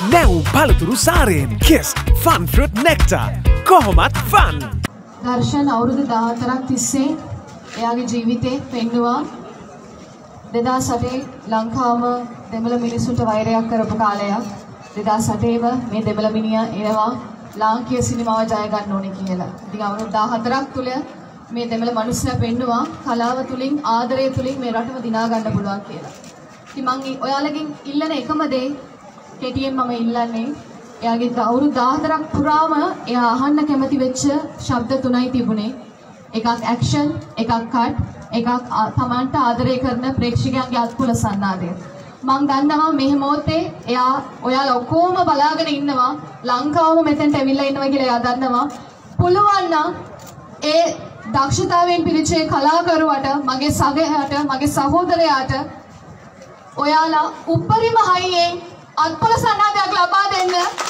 නැව් පළතුරු සාරයෙන් කෙස් ෆන්ෆෘට් නෙක්ටා කොහොමත් ෆන්. දර්ශන් අවුරුදු දාහතරක් තිස්සේ එයාගේ ජීවිතේ පෙන්නවා දෙදා සටේ ලංකාවම දෙමළ මිනිසුන්ට වෛරයක් කරපු කාලයක් දෙදා සටේම මේ දෙමළ මිනිිය එනවා ලාංකීය සිනිමාව ජයගන්න ඕනේ කියලා. ඉතින් අවුරුදු 14ක් තුල මේ දෙමළ මිනිස්සයා පෙන්නවා කලාව තුලින් ආදරය තුලින් මේ රටම දිනා ගන්න පුළුවන් කියලා. ඉතින් මම ඔයාලගෙන් ඉල්ලන එකම දේ කෙටියෙන් මම ඉල්ලන්නේ එයාගේ අවුරුදු 14ක් පුරාම එයා අහන්න කැමති වෙච්ච ශබ්ද තුනයි තිබුණේ. එකක් ඇක්ෂන්, එකක් කට්, එකක් තමන්ට ආදරය කරන ප්‍රේක්ෂකයන්ගේ අත්කුල සන්නාදය. මං දන්නවා මේ මොහොතේ එයා ඔයාලා ඔක්කොම බලාගෙන ඉන්නවා ලංකාවම මෙතෙන්ට ඇවිල්ලා ඉන්නවා කියලා එයා දන්නවා. පුළුවන් නම් ඒ දක්ෂතාවයෙන් පිරිච්ච කලාකරුවට මගේ සගයාට මගේ සහෝදරයාට ඔයාලා උපරිම හයියෙන් අත්පොල සන්නාදයක් ලබා දෙන්න. ඒක තමයි